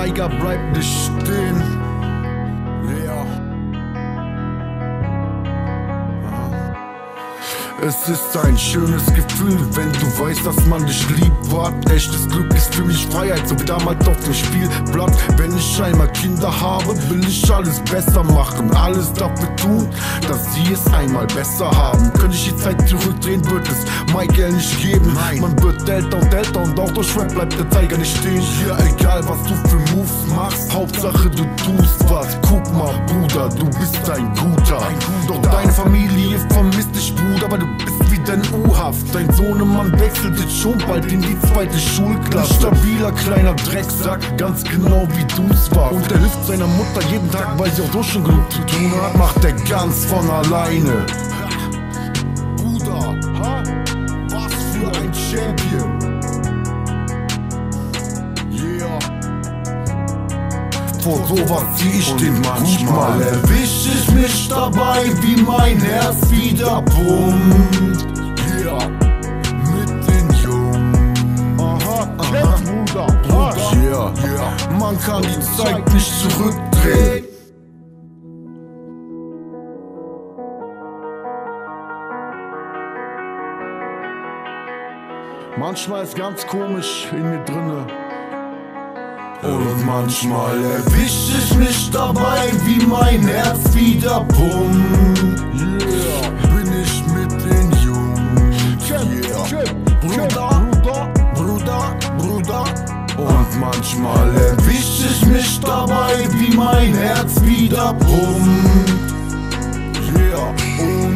Steiger bleibt nicht Es ist ein schönes Gefühl, wenn du weißt, dass man dich liebt. Wart echtes Glück ist für mich Freiheit, so wie damals auf dem Spielblatt. Wenn ich einmal Kinder habe, will ich alles besser machen. Alles dafür tun, dass sie es einmal besser haben. Könnte ich die Zeit zurückdrehen, würde es Michael nicht geben. Nein. Man wird älter und älter und auch durch Rap bleibt der Zeiger nicht stehen. Hier, egal was du für Moves machst, Hauptsache du tust was. Guck mal, dein U-Haft. Dein Sohnemann wechselt jetzt schon bald in die zweite Schulklasse. Stabiler kleiner Drecksack, ganz genau wie du's warst. Und er hilft seiner Mutter jeden Tag, weil sie auch so schon genug zu tun hat. Macht er ganz von alleine. Bruder, ha? Was für ein Champion. Vor sowas zieh ich Und den manchmal manchmal erwisch ich mich dabei, wie mein Herz wieder pumpt. Man kann die Zeit nicht zurückdrehen. Manchmal ist ganz komisch in mir drinne. Und manchmal erwisch ich mich dabei, wie mein Herz wieder pumpt. Yeah. Bin ich mit den Jungen. Yeah. Bruder, Bruder, Bruder, Bruder. Und manchmal mein Herz wieder pumpt. Yeah. Und